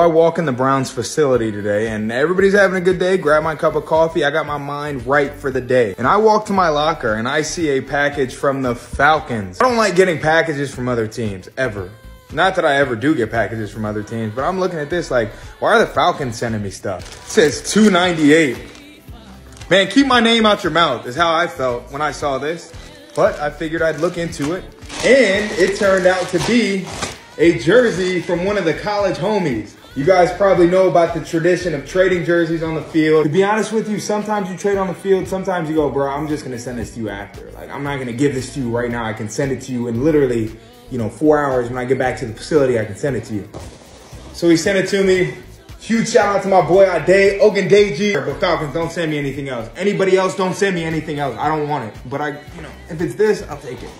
I walk in the Browns facility today and everybody's having a good day. Grab my cup of coffee. I got my mind right for the day. And I walk to my locker and I see a package from the Falcons. I don't like getting packages from other teams ever. Not that I ever do get packages from other teams, but I'm looking at this like, why are the Falcons sending me stuff? It says 298. Man, keep my name out your mouth is how I felt when I saw this. But I figured I'd look into it. And it turned out to be a jersey from one of the college homies. You guys probably know about the tradition of trading jerseys on the field. To be honest with you, sometimes you trade on the field, sometimes you go, bro, I'm just gonna send this to you after. Like, I'm not gonna give this to you right now. I can send it to you in literally, you know, four hours when I get back to the facility, I can send it to you. So he sent it to me. Huge shout out to my boy Ade, Ogundeji. But Falcons, don't send me anything else. Anybody else, don't send me anything else. I don't want it. But I, you know, if it's this, I'll take it.